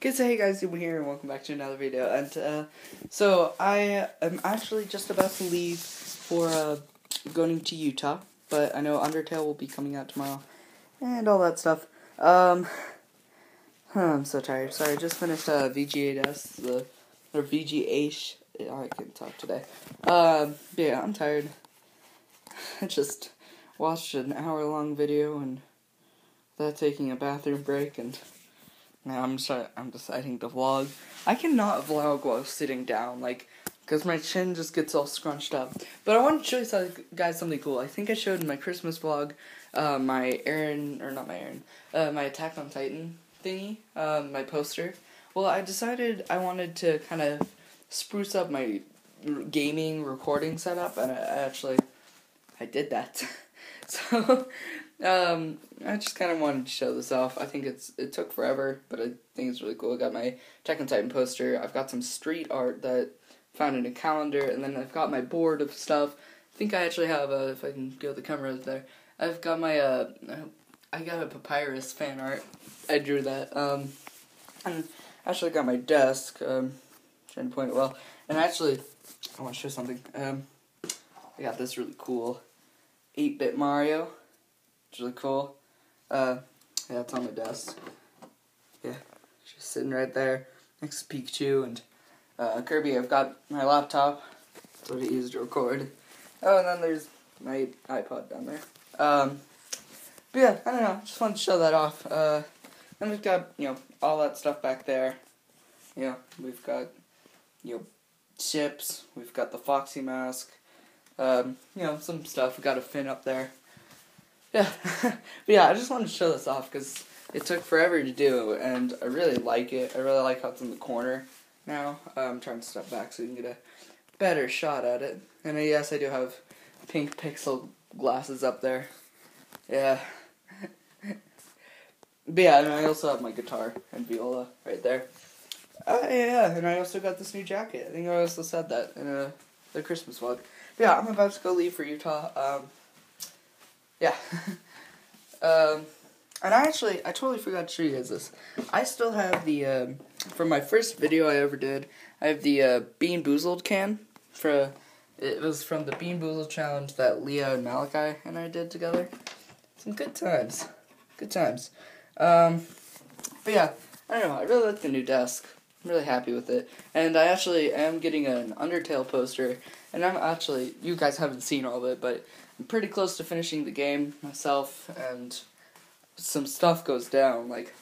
Good to hey guys, Emu here and welcome back to another video. And uh, so I am actually just about to leave for uh, going to Utah, but I know Undertale will be coming out tomorrow and all that stuff. Um, I'm so tired. Sorry, I just finished uh, VGHS, the or VG8. I can't talk today. Um, yeah, I'm tired. I just watched an hour long video and that taking a bathroom break and now I'm sorry, I'm deciding to vlog. I cannot vlog while sitting down, like, because my chin just gets all scrunched up. But I want to show you guys something cool. I think I showed in my Christmas vlog, uh, my Aaron, or not my Aaron, uh, my Attack on Titan thingy, um, my poster. Well, I decided I wanted to kind of spruce up my gaming recording setup, and I actually, I did that. so, um, I just kind of wanted to show this off. I think it's it took forever, but I think it's really cool. I got my Attack on Titan poster. I've got some street art that I found in a calendar, and then I've got my board of stuff. I think I actually have a. If I can get the camera there, I've got my uh, I got a papyrus fan art. I drew that. Um, and actually got my desk. Um, trying to point it well, and actually, I want to show something. Um, I got this really cool, eight bit Mario. It's really cool. Uh, yeah, it's on my desk. Yeah, just sitting right there next to Pikachu and uh, Kirby. I've got my laptop. That's what I use to record. Oh, and then there's my iPod down there. Um, but yeah, I don't know. Just wanted to show that off. Uh, and we've got you know all that stuff back there. You know, we've got you know chips. We've got the Foxy mask. Um, you know some stuff. We got a fin up there. Yeah, but yeah, I just wanted to show this off because it took forever to do, and I really like it. I really like how it's in the corner now. Uh, I'm trying to step back so you can get a better shot at it. And uh, yes, I do have pink pixel glasses up there. Yeah. but yeah, and I also have my guitar and viola right there. Uh, yeah, and I also got this new jacket. I think I also said that in uh, the Christmas vlog. Yeah, I'm about to go leave for Utah. Um, yeah. um, and I actually, I totally forgot to show you guys this. I still have the, um, from my first video I ever did, I have the uh, Bean Boozled can. For, it was from the Bean Boozled challenge that Leah and Malachi and I did together. Some good times. Good times. Um, but yeah, I don't know, I really like the new desk. I'm really happy with it. And I actually am getting an Undertale poster. And I'm actually, you guys haven't seen all of it, but I'm pretty close to finishing the game myself, and some stuff goes down. Like,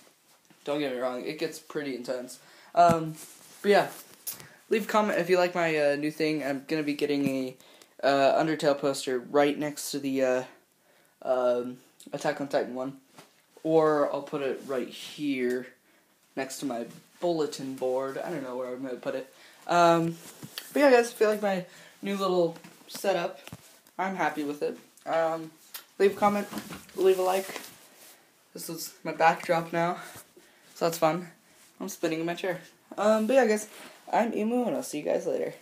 don't get me wrong, it gets pretty intense. Um, but yeah, leave a comment if you like my uh, new thing. I'm gonna be getting a uh, Undertale poster right next to the uh, um, Attack on Titan one, or I'll put it right here next to my bulletin board. I don't know where I'm gonna put it. Um, but yeah, guys, if you like my new little setup, I'm happy with it. Um, leave a comment, leave a like. This is my backdrop now, so that's fun. I'm spinning in my chair. Um, but yeah, guys, I'm Emu, and I'll see you guys later.